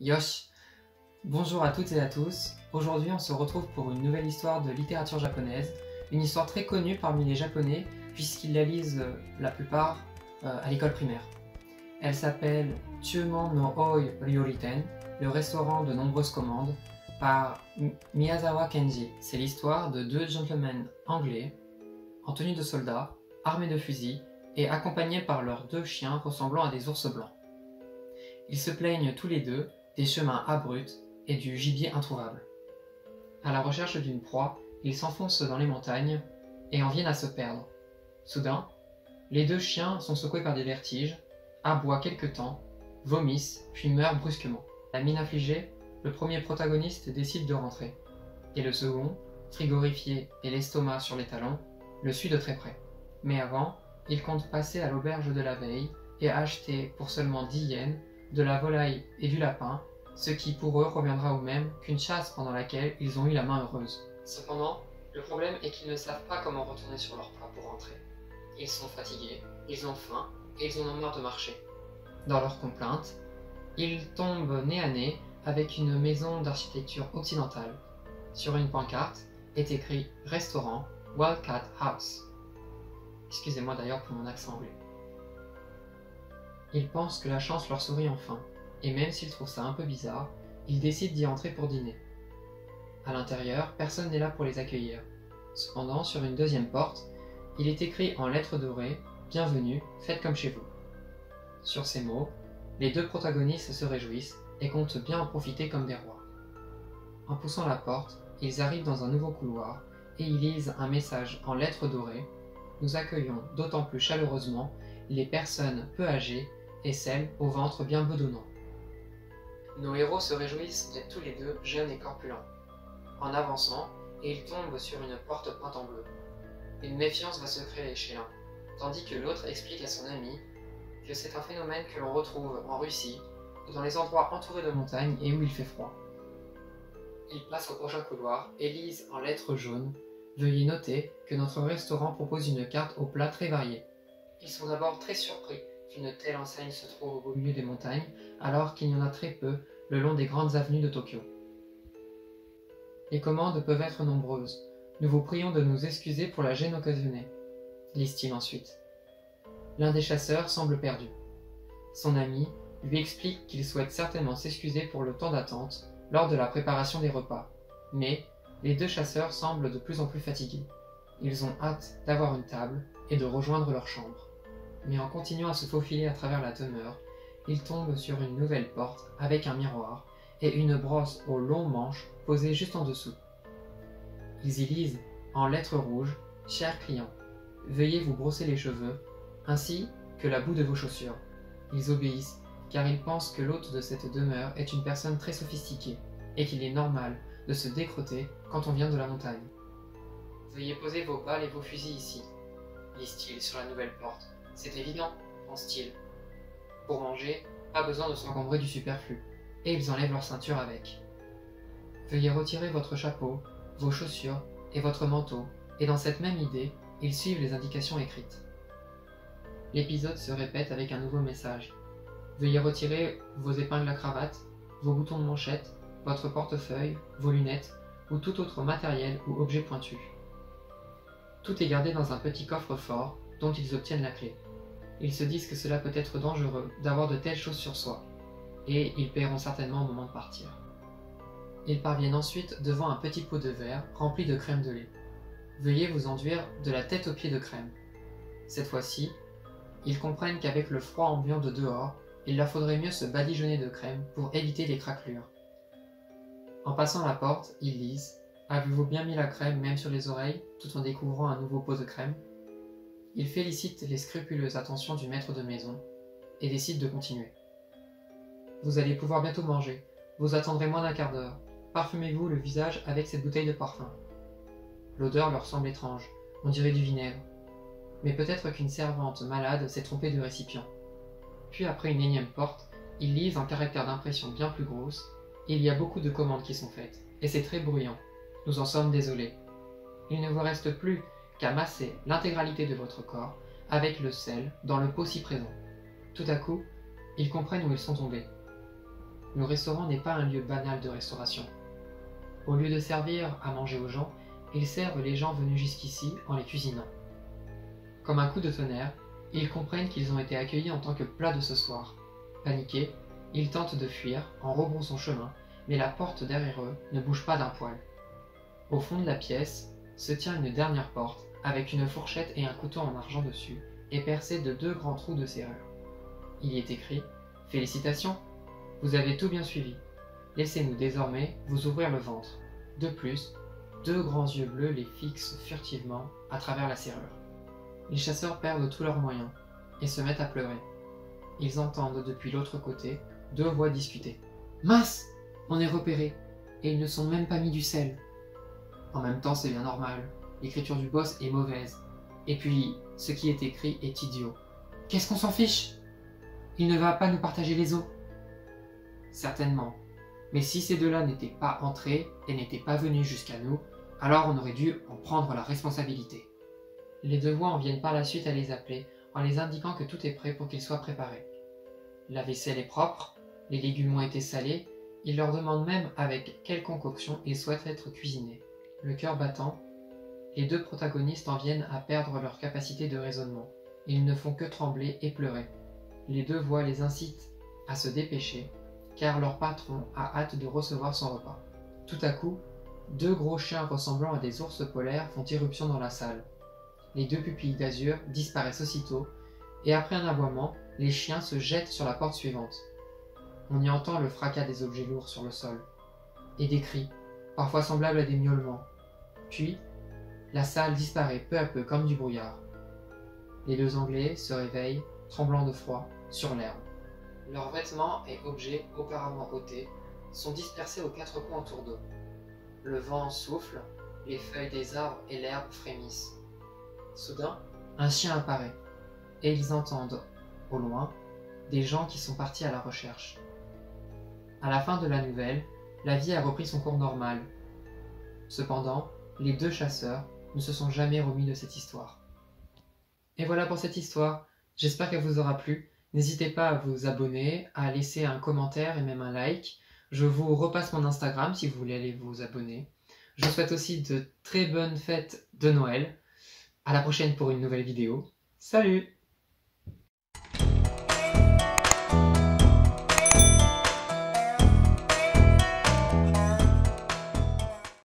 Yosh Bonjour à toutes et à tous. Aujourd'hui, on se retrouve pour une nouvelle histoire de littérature japonaise. Une histoire très connue parmi les japonais, puisqu'ils la lisent euh, la plupart euh, à l'école primaire. Elle s'appelle Chumon no Oi Ryoriten, le restaurant de nombreuses commandes, par Miyazawa Kenji. C'est l'histoire de deux gentlemen anglais, en tenue de soldats, armés de fusils, et accompagnés par leurs deux chiens ressemblant à des ours blancs. Ils se plaignent tous les deux des chemins abrupts et du gibier introuvable. À la recherche d'une proie, ils s'enfoncent dans les montagnes et en viennent à se perdre. Soudain, les deux chiens sont secoués par des vertiges, aboient quelque temps, vomissent, puis meurent brusquement. La mine affligée, le premier protagoniste décide de rentrer, et le second, frigorifié et l'estomac sur les talons, le suit de très près. Mais avant, il compte passer à l'auberge de la veille et acheter pour seulement 10 yens de la volaille et du lapin, ce qui pour eux reviendra au même qu'une chasse pendant laquelle ils ont eu la main heureuse. Cependant, le problème est qu'ils ne savent pas comment retourner sur leur pas pour rentrer. Ils sont fatigués, ils ont faim et ils en ont marre de marcher. Dans leur complainte, ils tombent nez à nez avec une maison d'architecture occidentale. Sur une pancarte est écrit Restaurant Wildcat House. Excusez-moi d'ailleurs pour mon accent anglais. Ils pensent que la chance leur sourit enfin, et même s'ils trouvent ça un peu bizarre, ils décident d'y entrer pour dîner. À l'intérieur, personne n'est là pour les accueillir. Cependant, sur une deuxième porte, il est écrit en lettres dorées Bienvenue, faites comme chez vous. Sur ces mots, les deux protagonistes se réjouissent et comptent bien en profiter comme des rois. En poussant la porte, ils arrivent dans un nouveau couloir et y lisent un message en lettres dorées Nous accueillons d'autant plus chaleureusement les personnes peu âgées et celle au ventre bien bedonnant. Nos héros se réjouissent d'être tous les deux jeunes et corpulents. En avançant, ils tombent sur une porte peinte en bleu. Une méfiance va se créer chez l'un, tandis que l'autre explique à son ami que c'est un phénomène que l'on retrouve en Russie, dans les endroits entourés de montagnes et où il fait froid. Ils passent au prochain couloir et lisent en lettres jaunes Veuillez noter que notre restaurant propose une carte aux plats très variés. Ils sont d'abord très surpris qu'une telle enseigne se trouve au milieu des montagnes, alors qu'il y en a très peu le long des grandes avenues de Tokyo. Les commandes peuvent être nombreuses. Nous vous prions de nous excuser pour la gêne occasionnée, disent-ils ensuite. L'un des chasseurs semble perdu. Son ami lui explique qu'il souhaite certainement s'excuser pour le temps d'attente lors de la préparation des repas, mais les deux chasseurs semblent de plus en plus fatigués. Ils ont hâte d'avoir une table et de rejoindre leur chambre mais en continuant à se faufiler à travers la demeure, il tombe sur une nouvelle porte avec un miroir et une brosse aux longs manches posée juste en dessous. Ils y lisent, en lettres rouges, Cher client, veuillez vous brosser les cheveux, ainsi que la boue de vos chaussures. Ils obéissent, car ils pensent que l'hôte de cette demeure est une personne très sophistiquée, et qu'il est normal de se décrotter quand on vient de la montagne. Veuillez poser vos balles et vos fusils ici, lisent-ils sur la nouvelle porte. C'est évident, pense-t-il. Pour manger, pas besoin de s'encombrer du superflu, et ils enlèvent leur ceinture avec. Veuillez retirer votre chapeau, vos chaussures et votre manteau, et dans cette même idée, ils suivent les indications écrites. L'épisode se répète avec un nouveau message. Veuillez retirer vos épingles à cravate, vos boutons de manchette, votre portefeuille, vos lunettes ou tout autre matériel ou objet pointu. Tout est gardé dans un petit coffre fort dont ils obtiennent la clé. Ils se disent que cela peut être dangereux d'avoir de telles choses sur soi, et ils paieront certainement au moment de partir. Ils parviennent ensuite devant un petit pot de verre rempli de crème de lait. Veuillez vous enduire de la tête aux pieds de crème. Cette fois-ci, ils comprennent qu'avec le froid ambiant de dehors, il leur faudrait mieux se badigeonner de crème pour éviter les craquelures. En passant la porte, ils lisent Avez-vous bien mis la crème même sur les oreilles, tout en découvrant un nouveau pot de crème? Il félicite les scrupuleuses attentions du maître de maison et décide de continuer. Vous allez pouvoir bientôt manger. Vous attendrez moins d'un quart d'heure. Parfumez-vous le visage avec cette bouteille de parfum. L'odeur leur semble étrange. On dirait du vinaigre. Mais peut-être qu'une servante malade s'est trompée de récipient. Puis après une énième porte, ils lisent en caractère d'impression bien plus grosse. Il y a beaucoup de commandes qui sont faites, et c'est très bruyant. Nous en sommes désolés. Il ne vous reste plus masser l'intégralité de votre corps avec le sel dans le pot si présent. Tout à coup, ils comprennent où ils sont tombés. le restaurant n'est pas un lieu banal de restauration. Au lieu de servir à manger aux gens, ils servent les gens venus jusqu'ici en les cuisinant. Comme un coup de tonnerre, ils comprennent qu'ils ont été accueillis en tant que plat de ce soir. Paniqués, ils tentent de fuir en rebroussant chemin, mais la porte derrière eux ne bouge pas d'un poil. Au fond de la pièce se tient une dernière porte avec une fourchette et un couteau en argent dessus et percée de deux grands trous de serrure. Il y est écrit Félicitations, vous avez tout bien suivi. Laissez-nous désormais vous ouvrir le ventre. De plus, deux grands yeux bleus les fixent furtivement à travers la serrure. Les chasseurs perdent tous leurs moyens et se mettent à pleurer. Ils entendent depuis l'autre côté deux voix discuter. Mince On est repérés et ils ne sont même pas mis du sel. En même temps, c'est bien normal. L'écriture du boss est mauvaise. Et puis, ce qui est écrit est idiot. Qu'est-ce qu'on s'en fiche? Il ne va pas nous partager les os. Certainement. Mais si ces deux-là n'étaient pas entrés et n'étaient pas venus jusqu'à nous, alors on aurait dû en prendre la responsabilité. Les deux voix en viennent par la suite à les appeler en les indiquant que tout est prêt pour qu'ils soient préparés. La vaisselle est propre, les légumes ont été salés, ils leur demandent même avec quelle concoction ils souhaitent être cuisinés. Le cœur battant, les deux protagonistes en viennent à perdre leur capacité de raisonnement. Ils ne font que trembler et pleurer. Les deux voix les incitent à se dépêcher, car leur patron a hâte de recevoir son repas. Tout à coup, deux gros chiens ressemblant à des ours polaires font irruption dans la salle. Les deux pupilles d'azur disparaissent aussitôt, et après un aboiement, les chiens se jettent sur la porte suivante. On y entend le fracas des objets lourds sur le sol, et des cris, parfois semblables à des miaulements. Puis, la salle disparaît peu à peu comme du brouillard. Les deux Anglais se réveillent, tremblants de froid, sur l'herbe. Leurs vêtements et objets auparavant ôtés sont dispersés aux quatre coins autour d'eux. Le vent souffle, les feuilles des arbres et l'herbe frémissent. Soudain, un chien apparaît, et ils entendent, au loin, des gens qui sont partis à la recherche. À la fin de la nouvelle, la vie a repris son cours normal. Cependant, les deux chasseurs ne se sont jamais remis de cette histoire. Et voilà pour cette histoire. J'espère qu'elle vous aura plu. N'hésitez pas à vous abonner, à laisser un commentaire et même un like. Je vous repasse mon Instagram si vous voulez aller vous abonner. Je vous souhaite aussi de très bonnes fêtes de Noël. À la prochaine pour une nouvelle vidéo. Salut